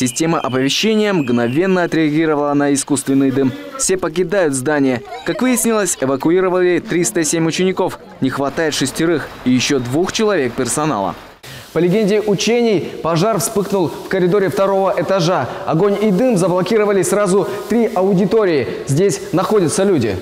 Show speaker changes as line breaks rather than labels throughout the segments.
Система оповещения мгновенно отреагировала на искусственный дым. Все покидают здание. Как выяснилось, эвакуировали 307 учеников. Не хватает шестерых и еще двух человек персонала.
По легенде учений, пожар вспыхнул в коридоре второго этажа. Огонь и дым заблокировали сразу три аудитории. Здесь находятся люди.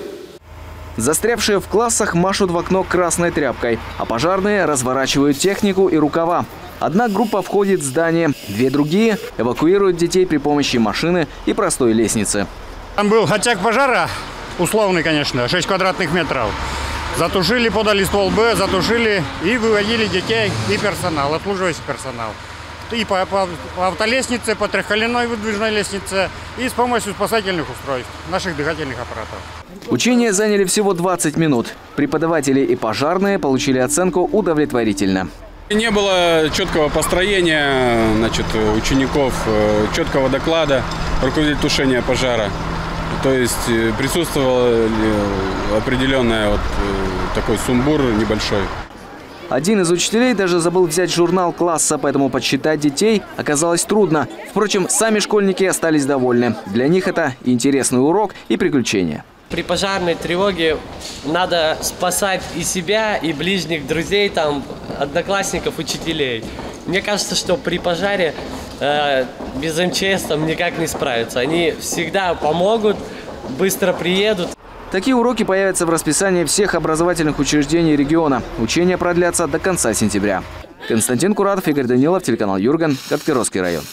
Застрявшие в классах машут в окно красной тряпкой, а пожарные разворачивают технику и рукава. Одна группа входит в здание, две другие эвакуируют детей при помощи машины и простой лестницы.
Там был очаг пожара, условный, конечно, 6 квадратных метров. Затушили, подали ствол Б, затушили и выводили детей и персонал, обслуживающий персонал. И по, по, по автолестнице, по трехколенной выдвижной лестнице, и с помощью спасательных устройств, наших дыхательных аппаратов.
Учения заняли всего 20 минут. Преподаватели и пожарные получили оценку удовлетворительно.
Не было четкого построения значит, учеников, э, четкого доклада руководитель тушения пожара. То есть э, присутствовал э, определенный вот такой сумбур небольшой.
Один из учителей даже забыл взять журнал класса, поэтому подсчитать детей оказалось трудно. Впрочем, сами школьники остались довольны. Для них это интересный урок и приключения.
При пожарной тревоге надо спасать и себя, и ближних друзей, там, одноклассников, учителей. Мне кажется, что при пожаре э, без МЧС там никак не справиться. Они всегда помогут, быстро приедут.
Такие уроки появятся в расписании всех образовательных учреждений региона. Учения продлятся до конца сентября. Константин Куратов, Игорь Данилов, телеканал Юрган, Катпировский район.